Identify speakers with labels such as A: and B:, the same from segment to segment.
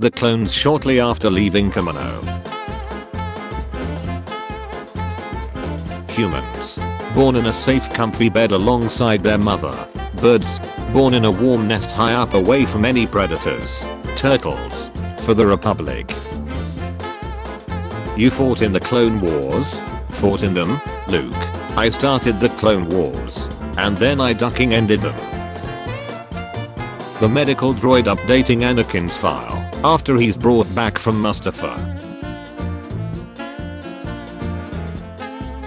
A: the clones shortly after leaving Kamino. Humans. Born in a safe comfy bed alongside their mother. Birds. Born in a warm nest high up away from any predators. Turtles. For the Republic. You fought in the Clone Wars? Fought in them? Luke. I started the Clone Wars. And then I ducking ended them. The medical droid updating Anakin's file after he's brought back from Mustafar.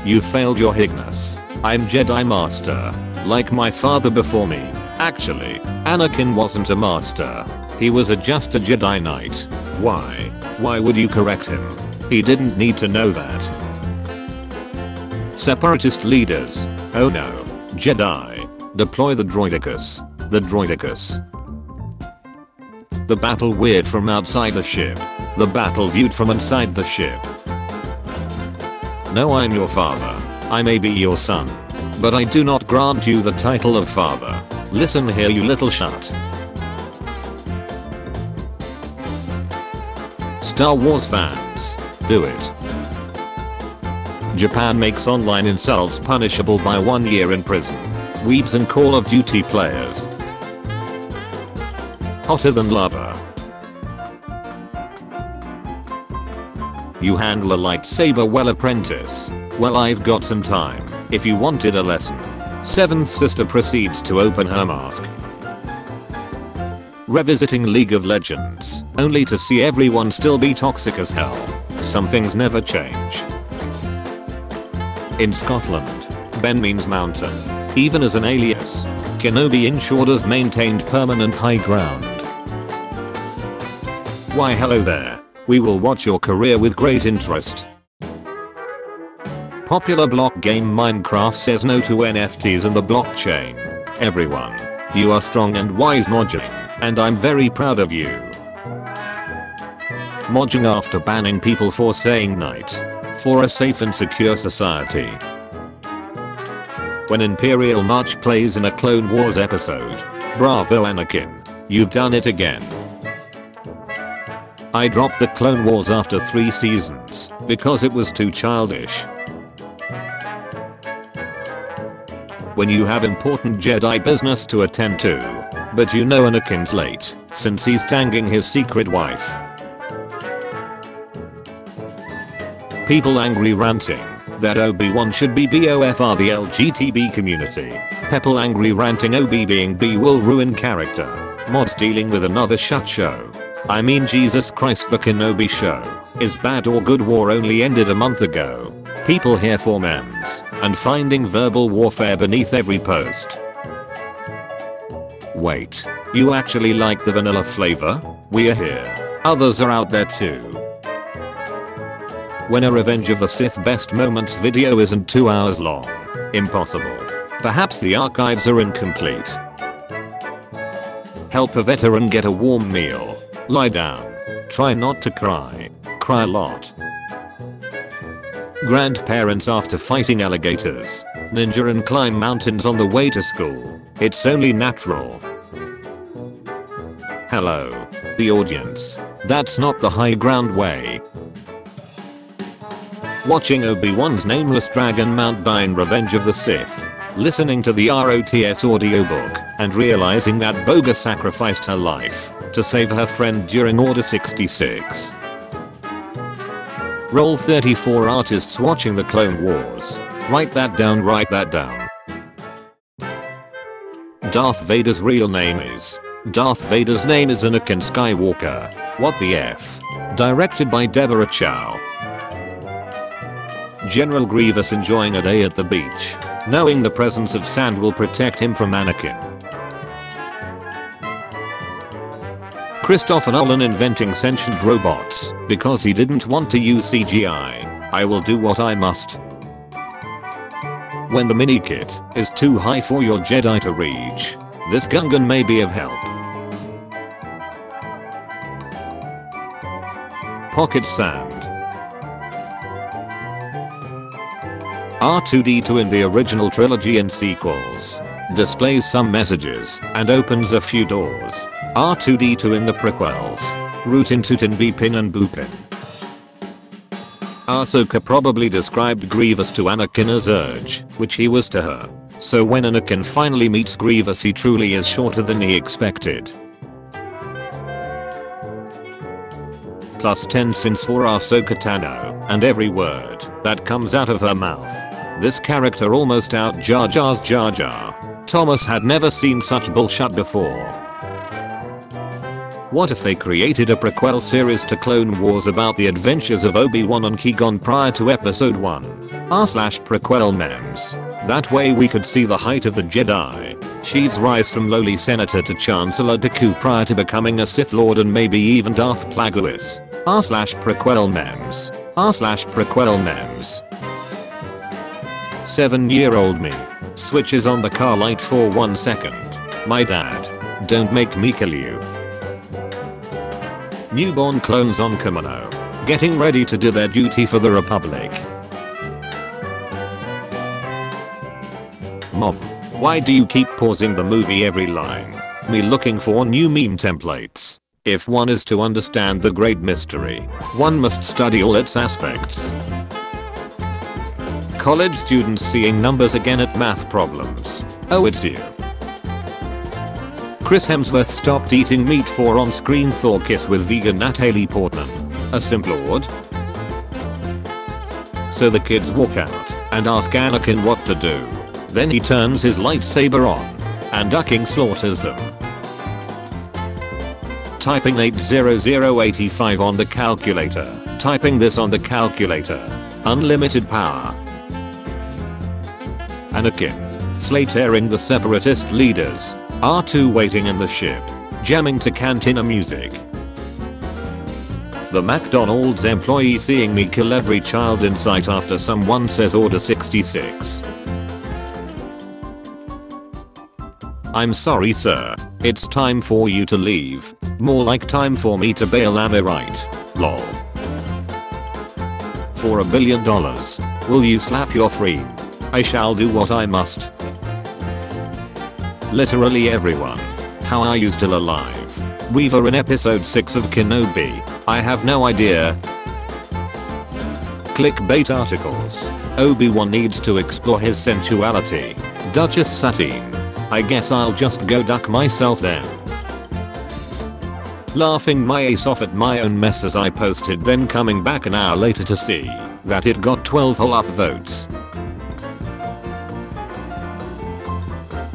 A: You failed your Higness. I'm Jedi Master. Like my father before me. Actually, Anakin wasn't a master. He was a just a Jedi Knight. Why? Why would you correct him? He didn't need to know that. Separatist leaders. Oh no. Jedi. Deploy the Droidicus. The Droidicus. The battle weird from outside the ship. The battle viewed from inside the ship. No I'm your father. I may be your son. But I do not grant you the title of father. Listen here you little shut. Star Wars fans. Do it. Japan makes online insults punishable by one year in prison. Weebs and Call of Duty players. Hotter than lava. You handle a lightsaber well apprentice. Well I've got some time, if you wanted a lesson. Seventh sister proceeds to open her mask. Revisiting League of Legends, only to see everyone still be toxic as hell. Some things never change. In Scotland, Ben means mountain. Even as an alias, Kenobi Inshore maintained permanent high ground. Why hello there. We will watch your career with great interest. Popular block game Minecraft says no to NFTs and the blockchain. Everyone. You are strong and wise Mojang, and I'm very proud of you. Mojang after banning people for saying night. For a safe and secure society. When Imperial March plays in a Clone Wars episode. Bravo Anakin. You've done it again. I dropped the Clone Wars after 3 seasons because it was too childish. When you have important Jedi business to attend to. But you know Anakin's late since he's tanging his secret wife. People angry ranting that Obi-Wan should be BOFR the LGTB community. Pepple angry ranting OB being B will ruin character. Mods dealing with another shut show. I mean Jesus Christ the Kenobi show. Is bad or good war only ended a month ago. People here for memes and finding verbal warfare beneath every post. Wait, you actually like the vanilla flavor? We're here. Others are out there too. When a Revenge of the Sith best moments video isn't 2 hours long. Impossible. Perhaps the archives are incomplete. Help a veteran get a warm meal. Lie down. Try not to cry. Cry a lot. Grandparents after fighting alligators. Ninja and climb mountains on the way to school. It's only natural. Hello. The audience. That's not the high ground way. Watching Obi-Wan's Nameless Dragon Mount in Revenge of the Sith. Listening to the ROTS audiobook and realizing that Boga sacrificed her life to save her friend during Order 66. Roll 34 artists watching the Clone Wars. Write that down write that down. Darth Vader's real name is. Darth Vader's name is Anakin Skywalker. What the F? Directed by Deborah Chow. General Grievous enjoying a day at the beach, knowing the presence of sand will protect him from Anakin. Christopher Nolan inventing sentient robots because he didn't want to use CGI. I will do what I must. When the mini kit is too high for your Jedi to reach, this Gungan may be of help. Pocket Sand R2-D2 in the original trilogy and sequels displays some messages and opens a few doors. R2-D2 in the prequels Rootin Tootin Beepin and Boopin. Ahsoka probably described Grievous to Anakin as Urge, which he was to her. So when Anakin finally meets Grievous he truly is shorter than he expected. Plus 10 since for Ahsoka Tano, and every word that comes out of her mouth. This character almost out Jar Jar's Jar Jar. Thomas had never seen such bullshit before. What if they created a prequel series to Clone Wars about the adventures of Obi-Wan and Qui-Gon prior to episode 1? R slash prequel memes. That way we could see the height of the Jedi. Sheev's rise from lowly senator to Chancellor Dooku prior to becoming a Sith Lord and maybe even Darth Plagueis. R slash prequel memes. R slash prequel memes. 7 year old me. Switches on the car light for 1 second. My dad. Don't make me kill you. Newborn clones on Kamino. Getting ready to do their duty for the Republic. Mom. Why do you keep pausing the movie every line? Me looking for new meme templates. If one is to understand the great mystery, one must study all its aspects. College students seeing numbers again at math problems. Oh it's you. Chris Hemsworth stopped eating meat for on-screen Thor kiss with vegan Natalie Portman. A simple order? So the kids walk out and ask Anakin what to do. Then he turns his lightsaber on and ducking slaughters them. Typing 80085 on the calculator. Typing this on the calculator. Unlimited power. Anakin. Slatering the separatist leaders. R2 waiting in the ship. Jamming to cantina music. The McDonald's employee seeing me kill every child in sight after someone says order 66. I'm sorry sir. It's time for you to leave. More like time for me to bail am I right? Lol. For a billion dollars. Will you slap your friend? I shall do what I must. Literally everyone. How are you still alive? We were in episode 6 of Kenobi. I have no idea. Clickbait articles. Obi-Wan needs to explore his sensuality. Duchess Satine. I guess I'll just go duck myself then. Laughing my ace off at my own mess as I posted then coming back an hour later to see that it got 12 whole up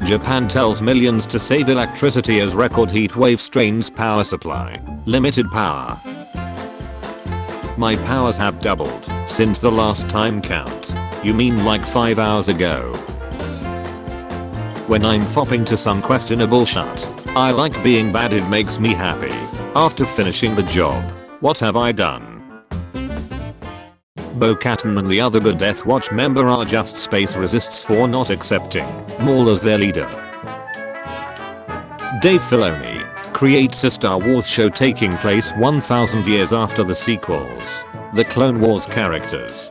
A: Japan tells millions to save electricity as record heat wave strains power supply. Limited power. My powers have doubled since the last time count. You mean like 5 hours ago? When I'm fopping to some questionable shot, I like being bad it makes me happy. After finishing the job, what have I done? Bo-Katan and the other good Death Watch member are just space resists for not accepting Maul as their leader. Dave Filoni creates a Star Wars show taking place 1000 years after the sequels. The Clone Wars characters.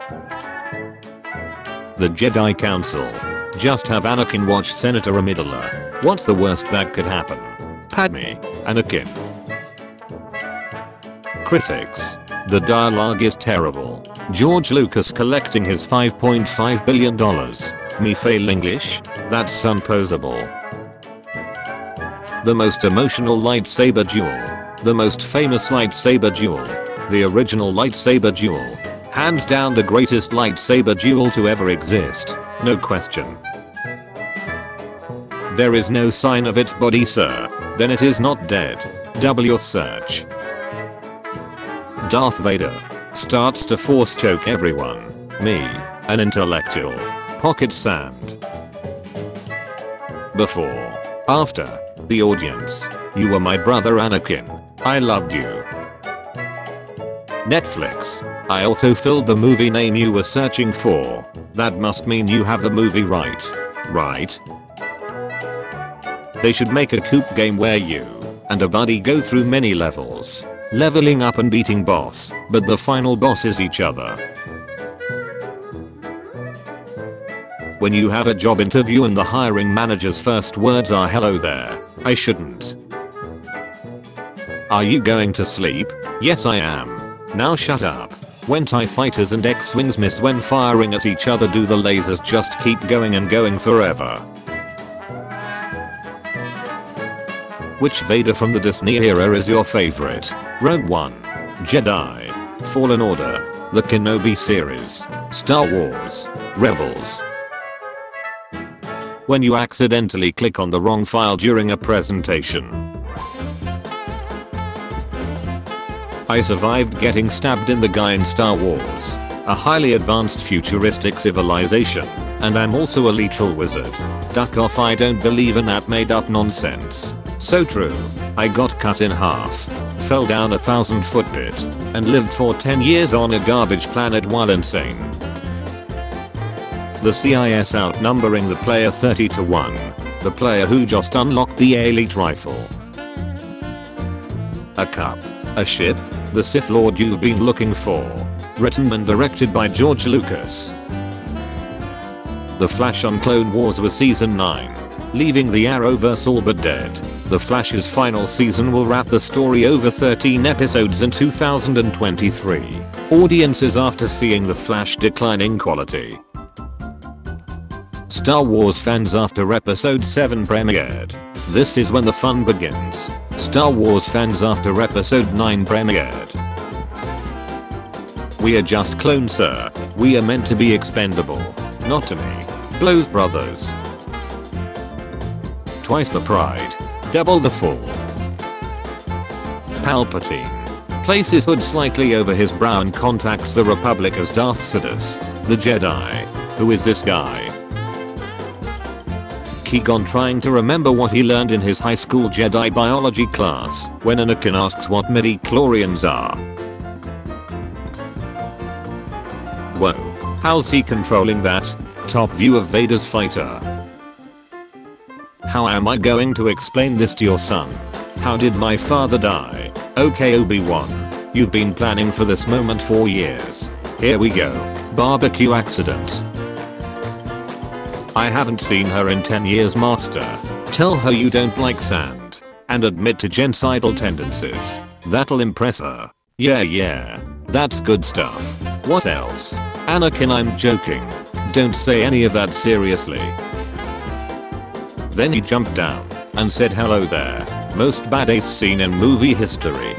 A: The Jedi Council. Just have Anakin watch Senator Amidala. What's the worst that could happen? Padme, Anakin. Critics. The dialogue is terrible. George Lucas collecting his $5.5 billion. Me fail English? That's unposable. The most emotional lightsaber duel. The most famous lightsaber duel. The original lightsaber duel. Hands down the greatest lightsaber duel to ever exist. No question. There is no sign of its body sir. Then it is not dead. Double your search. Darth Vader starts to force choke everyone. Me, an intellectual. Pocket sand. Before. After. The audience. You were my brother Anakin. I loved you. Netflix. I auto-filled the movie name you were searching for. That must mean you have the movie right. Right? They should make a coop game where you and a buddy go through many levels leveling up and beating boss, but the final boss is each other. When you have a job interview and the hiring manager's first words are hello there, I shouldn't. Are you going to sleep? Yes I am. Now shut up. When TIE fighters and X-Wings miss when firing at each other do the lasers just keep going and going forever? Which Vader from the Disney era is your favorite? Rogue One, Jedi, Fallen Order, the Kenobi series, Star Wars, Rebels. When you accidentally click on the wrong file during a presentation. I survived getting stabbed in the guy in Star Wars. A highly advanced futuristic civilization. And I'm also a lethal wizard. Duck off I don't believe in that made up nonsense. So true. I got cut in half. Fell down a thousand foot pit. And lived for 10 years on a garbage planet while insane. The CIS outnumbering the player 30 to 1. The player who just unlocked the elite rifle. A cup. A ship, the Sith Lord you've been looking for. Written and directed by George Lucas. The Flash on Clone Wars was season 9. Leaving the Arrowverse all but dead. The Flash's final season will wrap the story over 13 episodes in 2023. Audiences after seeing The Flash declining quality. Star Wars fans after episode 7 premiered. This is when the fun begins. Star Wars fans after episode 9 premiered. We are just clones sir. We are meant to be expendable. Not to me. Blows brothers. Twice the pride. Double the fall. Palpatine. Places hood slightly over his brow and contacts the Republic as Darth Sidious. The Jedi. Who is this guy? Qui-Gon trying to remember what he learned in his high school Jedi biology class when Anakin asks what midi-chlorians are. Whoa. How's he controlling that? Top view of Vader's fighter. How am I going to explain this to your son? How did my father die? Okay Obi-Wan. You've been planning for this moment for years. Here we go. Barbecue accident. I haven't seen her in 10 years master. Tell her you don't like sand. And admit to genocidal tendencies. That'll impress her. Yeah yeah. That's good stuff. What else? Anakin I'm joking. Don't say any of that seriously. Then he jumped down and said hello there. Most badass scene in movie history.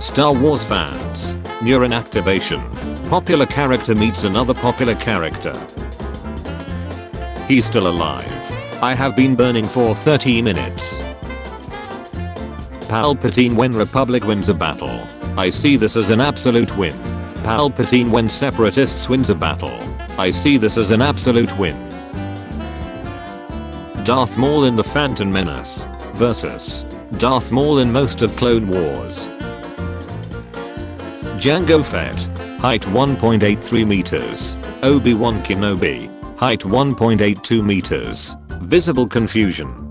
A: Star Wars fans. Neuron activation popular character meets another popular character. He's still alive. I have been burning for 30 minutes. Palpatine when Republic wins a battle. I see this as an absolute win. Palpatine when Separatists wins a battle. I see this as an absolute win. Darth Maul in The Phantom Menace versus Darth Maul in most of Clone Wars. Jango Fett height 1.83 meters. Obi-Wan Kenobi, height 1.82 meters. Visible confusion.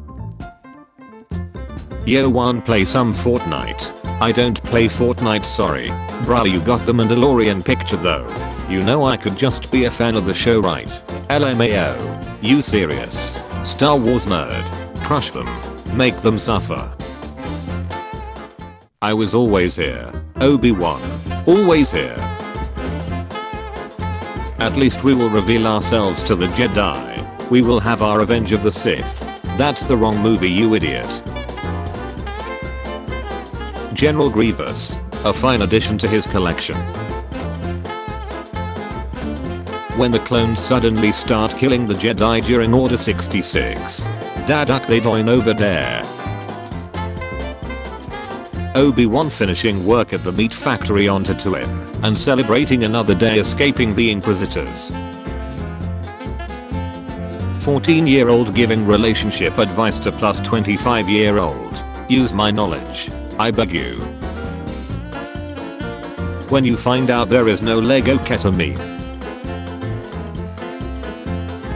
A: Yo one play some Fortnite. I don't play Fortnite sorry. Bruh you got the Mandalorian picture though. You know I could just be a fan of the show right? LMAO. You serious? Star Wars nerd. Crush them. Make them suffer. I was always here. Obi-Wan. Always here. At least we will reveal ourselves to the Jedi. We will have our revenge of the Sith. That's the wrong movie you idiot. General Grievous. A fine addition to his collection. When the clones suddenly start killing the Jedi during Order 66. Dadak they doing over there. Obi-Wan finishing work at the meat factory on Tatooine and celebrating another day escaping the Inquisitors. 14 year old giving relationship advice to plus 25 year old. Use my knowledge. I beg you. When you find out there is no Lego ketamine.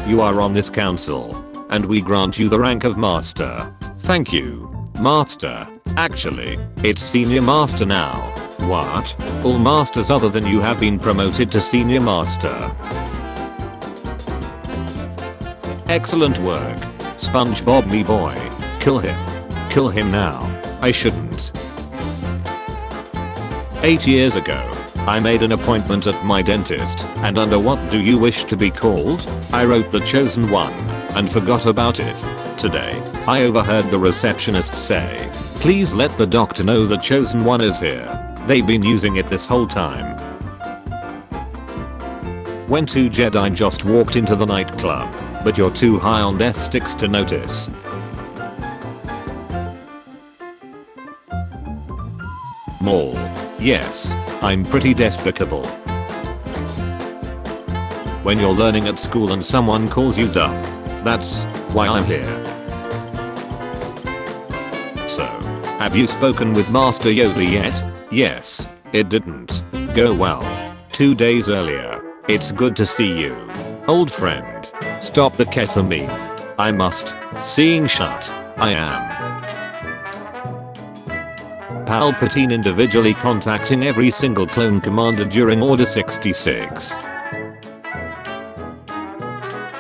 A: You are on this council. And we grant you the rank of master. Thank you. Master. Actually, it's Senior Master now. What? All masters other than you have been promoted to Senior Master. Excellent work. SpongeBob me boy. Kill him. Kill him now. I shouldn't. 8 years ago, I made an appointment at my dentist, and under what do you wish to be called? I wrote the chosen one, and forgot about it. Today, I overheard the receptionist say, please let the doctor know the chosen one is here. They've been using it this whole time. When two Jedi just walked into the nightclub, but you're too high on death sticks to notice. Mall. Yes, I'm pretty despicable. When you're learning at school and someone calls you dumb. That's why I'm here. So, have you spoken with Master Yoda yet? Yes, it didn't go well. Two days earlier. It's good to see you. Old friend. Stop the ketamine. I must. Seeing shut. I am. Palpatine individually contacting every single clone commander during Order 66.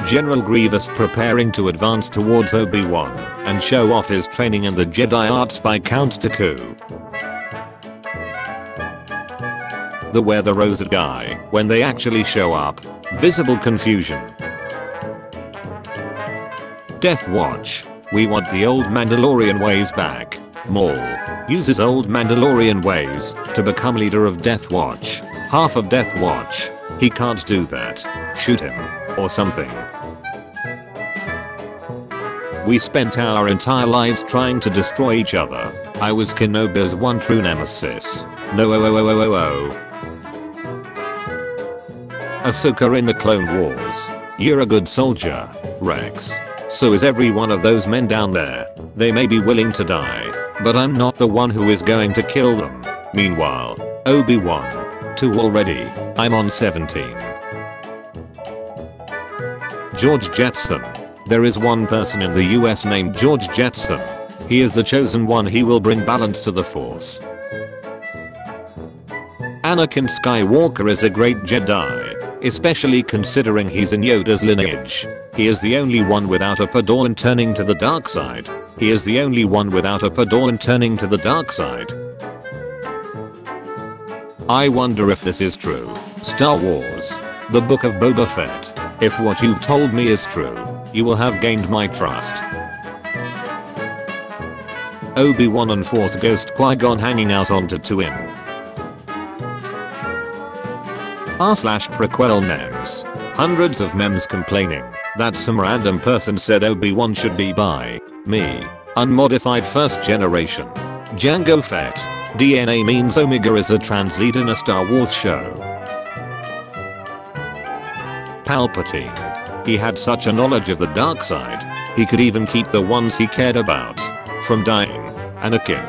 A: General Grievous preparing to advance towards Obi-Wan and show off his training in the Jedi arts by Count Dooku. The Where the Rose guy when they actually show up. Visible confusion. Death Watch. We want the old Mandalorian ways back. Maul uses old Mandalorian ways to become leader of Death Watch. Half of Death Watch. He can't do that. Shoot him. Or something. We spent our entire lives trying to destroy each other. I was Kenobi's one true nemesis. No oh oh oh oh oh oh. Ahsoka in the Clone Wars. You're a good soldier, Rex. So is every one of those men down there. They may be willing to die, but I'm not the one who is going to kill them. Meanwhile, Obi-Wan. 2 already. I'm on 17. George Jetson. There is one person in the US named George Jetson. He is the chosen one he will bring balance to the force. Anakin Skywalker is a great Jedi, especially considering he's in Yoda's lineage. He is the only one without a Padawan turning to the dark side. He is the only one without a Padawan turning to the dark side. I wonder if this is true. Star Wars. The Book of Boba Fett. If what you've told me is true, you will have gained my trust. Obi-Wan and Force Ghost Qui-Gon hanging out on Tatooine. R slash prequel memes. Hundreds of memes complaining that some random person said Obi-Wan should be by me. Unmodified first generation. Jango Fett. DNA means Omega is a trans lead in a Star Wars show. Palpatine. He had such a knowledge of the dark side, he could even keep the ones he cared about from dying. Anakin.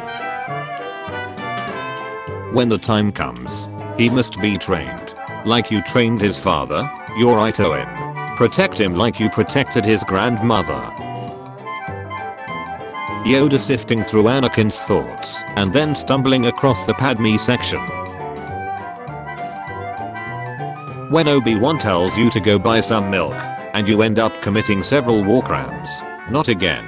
A: When the time comes, he must be trained. Like you trained his father, you're right Owen. Protect him like you protected his grandmother. Yoda sifting through Anakin's thoughts and then stumbling across the Padme section. When Obi-Wan tells you to go buy some milk, and you end up committing several war crimes. Not again.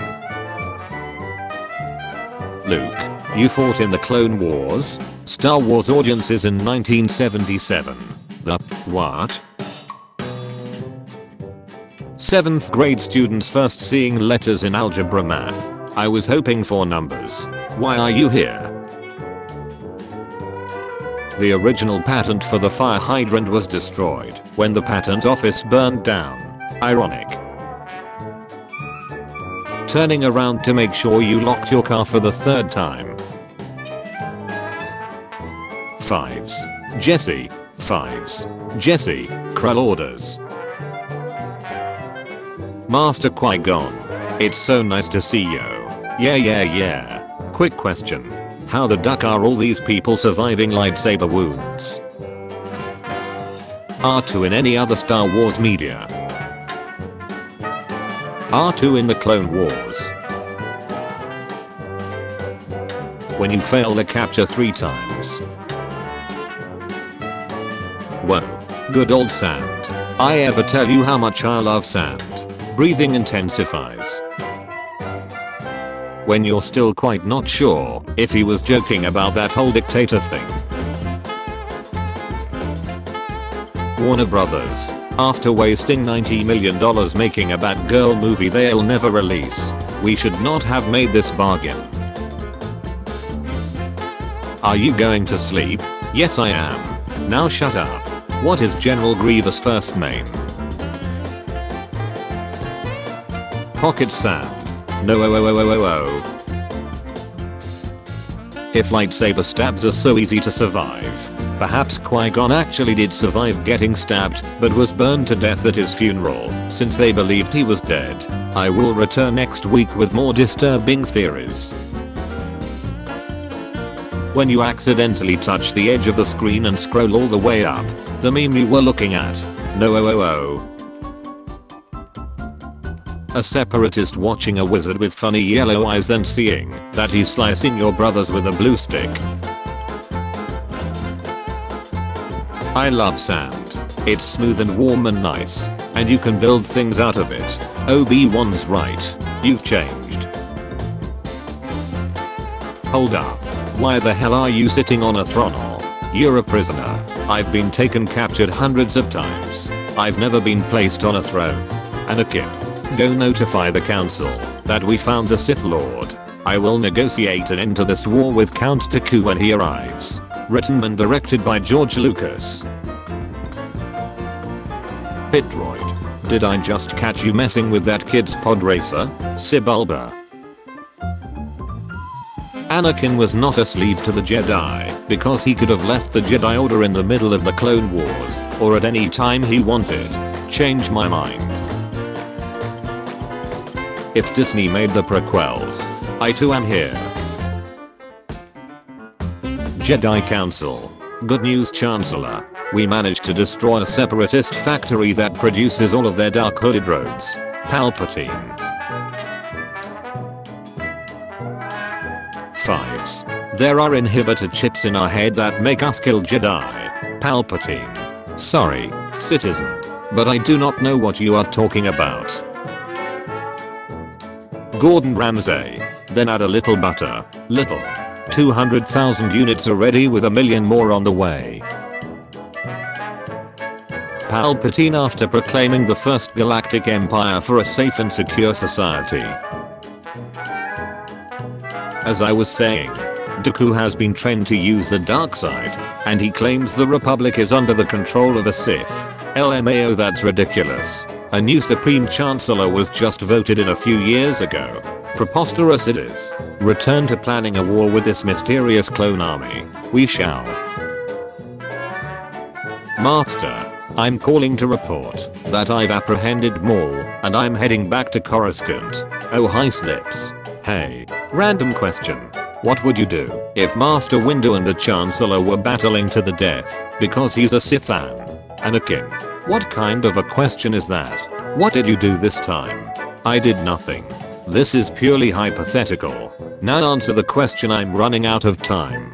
A: Luke, you fought in the Clone Wars, Star Wars audiences in 1977. What? 7th grade students first seeing letters in algebra math. I was hoping for numbers. Why are you here? The original patent for the fire hydrant was destroyed when the patent office burned down. Ironic. Turning around to make sure you locked your car for the third time. Fives. Jesse. Fives. Jesse. Krell orders. Master Qui-Gon. It's so nice to see you. Yeah yeah yeah. Quick question. How the duck are all these people surviving lightsaber wounds? R2 in any other Star Wars media. R2 in the Clone Wars. When you fail the capture 3 times. Whoa. Good old sand. I ever tell you how much I love sand. Breathing intensifies. when you're still quite not sure if he was joking about that whole dictator thing. Warner Brothers. After wasting $90 million making a Batgirl movie they'll never release. We should not have made this bargain. Are you going to sleep? Yes I am. Now shut up. What is General Grievous' first name? Pocket Sand. No oh oh oh oh oh oh. If lightsaber stabs are so easy to survive, perhaps Qui-Gon actually did survive getting stabbed, but was burned to death at his funeral, since they believed he was dead. I will return next week with more disturbing theories. When you accidentally touch the edge of the screen and scroll all the way up, the meme you were looking at. No oh oh oh. A separatist watching a wizard with funny yellow eyes and seeing that he's slicing your brothers with a blue stick. I love sand. It's smooth and warm and nice, and you can build things out of it. Obi-Wan's right. You've changed. Hold up. Why the hell are you sitting on a throne? You're a prisoner. I've been taken captured hundreds of times. I've never been placed on a throne. Anakin. Go notify the council that we found the Sith Lord. I will negotiate an end to this war with Count Dooku when he arrives. Written and directed by George Lucas. Pit droid. Did I just catch you messing with that kid's pod racer? Sebulba. Anakin was not a slave to the Jedi because he could have left the Jedi Order in the middle of the Clone Wars or at any time he wanted. Change my mind. If Disney made the prequels, I too am here. Jedi Council. Good news Chancellor. We managed to destroy a separatist factory that produces all of their dark hooded robes. Palpatine. 5s. There are inhibitor chips in our head that make us kill Jedi. Palpatine. Sorry, citizen. But I do not know what you are talking about. Gordon Ramsay. Then add a little butter. Little. 200,000 units already with a million more on the way. Palpatine after proclaiming the first galactic empire for a safe and secure society. As I was saying, Dooku has been trained to use the dark side, and he claims the Republic is under the control of a Sith. LMAO that's ridiculous. A new Supreme Chancellor was just voted in a few years ago. Preposterous it is. Return to planning a war with this mysterious clone army. We shall. Master, I'm calling to report that I've apprehended Maul and I'm heading back to Coruscant. Oh hi Snips. Hey, random question. What would you do if Master Windu and the Chancellor were battling to the death because he's a Sithan? Anakin. What kind of a question is that? What did you do this time? I did nothing. This is purely hypothetical. Now answer the question I'm running out of time.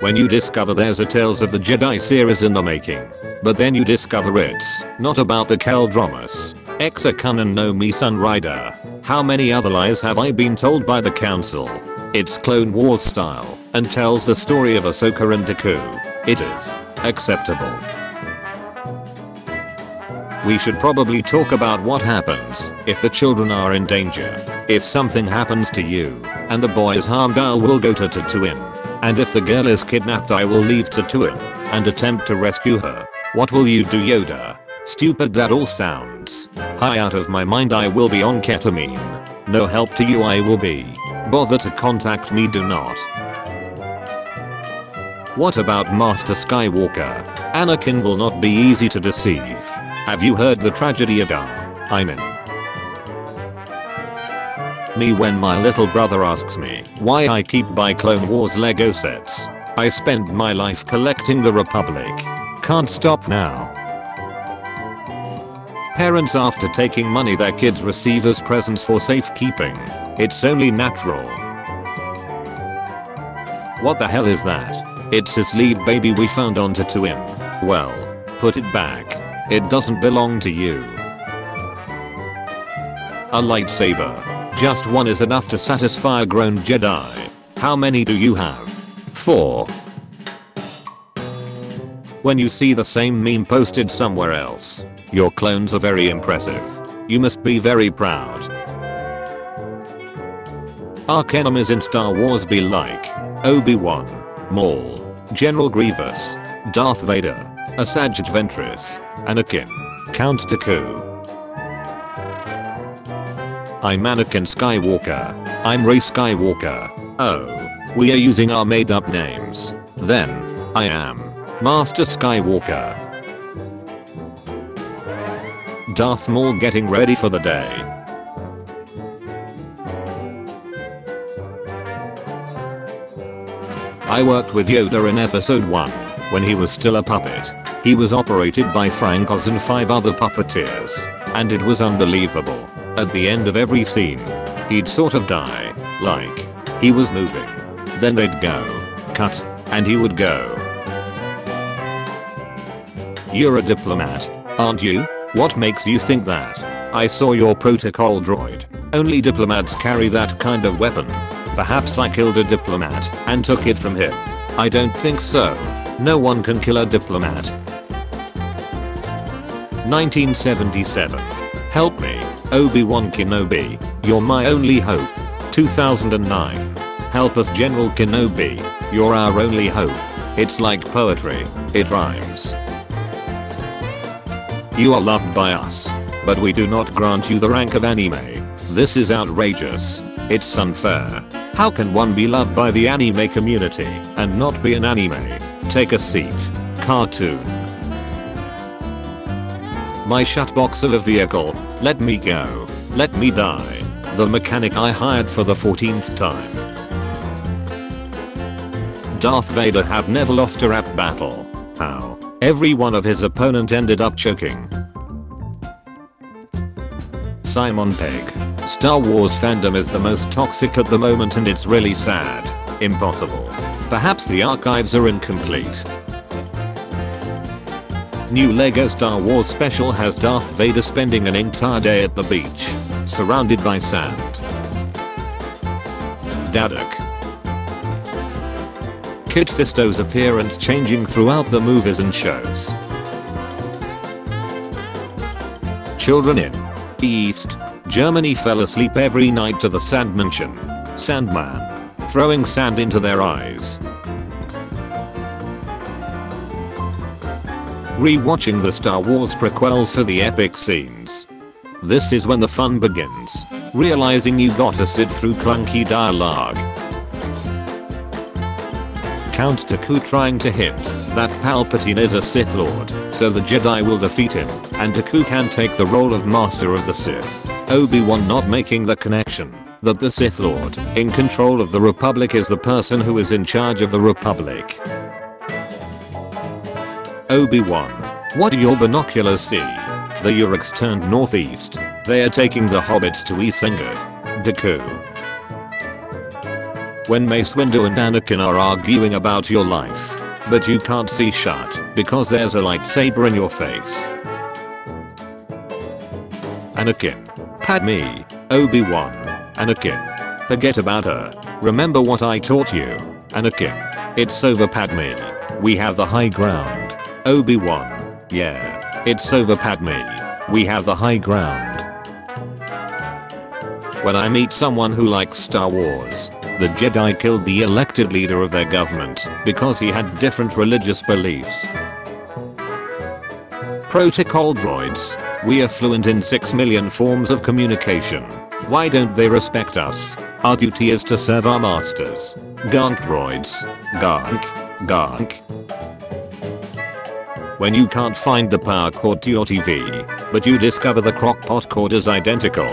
A: When you discover there's a Tales of the Jedi series in the making, but then you discover it's not about the Keldromus, Exocanon no Mi Rider. How many other lies have I been told by the council? It's Clone Wars style and tells the story of Ahsoka and Dooku. It is acceptable. We should probably talk about what happens if the children are in danger. If something happens to you and the boy is harmed I will go to Tatooine. And if the girl is kidnapped I will leave Tatooine and attempt to rescue her. What will you do Yoda? Stupid that all sounds. High out of my mind I will be on ketamine. No help to you I will be. Bother to contact me do not. What about Master Skywalker? Anakin will not be easy to deceive. Have you heard the tragedy of Dar? I'm in. Me when my little brother asks me why I keep buy Clone Wars Lego sets. I spend my life collecting the Republic. Can't stop now. Parents after taking money their kids receive as presents for safekeeping. It's only natural. What the hell is that? It's his lead baby we found on him. Well, put it back. It doesn't belong to you. A lightsaber. Just one is enough to satisfy a grown Jedi. How many do you have? 4. When you see the same meme posted somewhere else, your clones are very impressive. You must be very proud. Arc enemies in Star Wars be like Obi-Wan, Maul, General Grievous, Darth Vader, Asajj Ventress, Anakin, Count Dooku. I'm Anakin Skywalker. I'm Rey Skywalker. Oh. We are using our made up names. Then. I am. Master Skywalker. Darth Maul getting ready for the day. I worked with Yoda in episode 1, when he was still a puppet. He was operated by Frank Oz and 5 other puppeteers, and it was unbelievable. At the end of every scene, he'd sort of die, like, he was moving. Then they'd go, cut, and he would go. You're a diplomat, aren't you? What makes you think that? I saw your protocol droid. Only diplomats carry that kind of weapon. Perhaps I killed a diplomat and took it from him. I don't think so. No one can kill a diplomat. 1977. Help me, Obi-Wan Kenobi. You're my only hope. 2009. Help us General Kenobi. You're our only hope. It's like poetry. It rhymes. You are loved by us. But we do not grant you the rank of anime. This is outrageous. It's unfair. How can one be loved by the anime community and not be an anime? Take a seat. Cartoon. My shutbox of a vehicle. Let me go. Let me die. The mechanic I hired for the 14th time. Darth Vader have never lost a rap battle. How? Every one of his opponent ended up choking. Simon Pegg. Star Wars fandom is the most toxic at the moment and it's really sad. Impossible. Perhaps the archives are incomplete. New LEGO Star Wars special has Darth Vader spending an entire day at the beach, surrounded by sand. Daddock. Kit Fisto's appearance changing throughout the movies and shows. Children in East Germany fell asleep every night to the Sand. Sandman. Throwing sand into their eyes. Rewatching the Star Wars prequels for the epic scenes. This is when the fun begins. Realizing you gotta sit through clunky dialogue. Count Dooku trying to hint that Palpatine is a Sith Lord, so the Jedi will defeat him, and Dooku can take the role of Master of the Sith. Obi-Wan not making the connection that the Sith Lord in control of the Republic is the person who is in charge of the Republic. Obi-Wan. What do your binoculars see? The Uruks turned northeast. They are taking the hobbits to Isengard. Dooku. When Mace Windu and Anakin are arguing about your life. But you can't see shut because there's a lightsaber in your face. Anakin. Padme. Obi-Wan. Anakin. Forget about her. Remember what I taught you. Anakin. It's over Padme. We have the high ground. Obi-Wan. Yeah. It's over Padme. We have the high ground. When I meet someone who likes Star Wars, the Jedi killed the elected leader of their government because he had different religious beliefs. Protocol droids. We are fluent in 6 million forms of communication. Why don't they respect us? Our duty is to serve our masters. Gonk droids. Gonk. Gonk. When you can't find the power cord to your TV, but you discover the crockpot cord is identical,